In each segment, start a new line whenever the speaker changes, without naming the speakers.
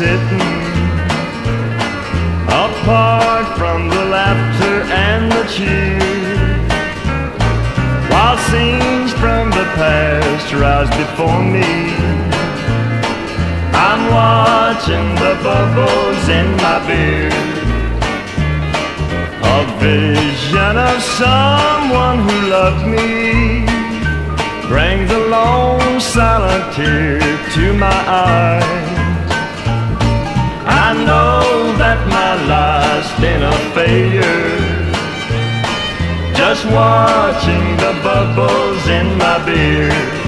sitting apart from the laughter and the cheer. While scenes from the past rise before me, I'm watching the bubbles in my beer. A vision of someone who loved me brings a long silent tear to my eyes. That in a failure. Just watching the bubbles in my beer.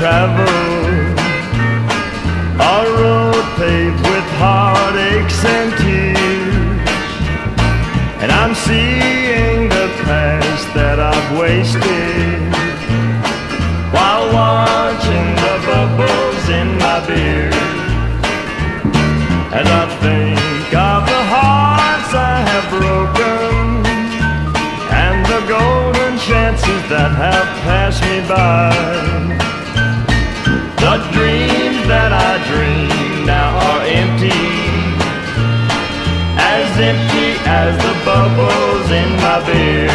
That travel, a road paved with heartaches and tears. And I'm seeing the past that I've wasted while watching the bubbles in my beer. As I think of the hearts I have broken and the golden chances that have passed me by. Empty as the bubbles in my beer.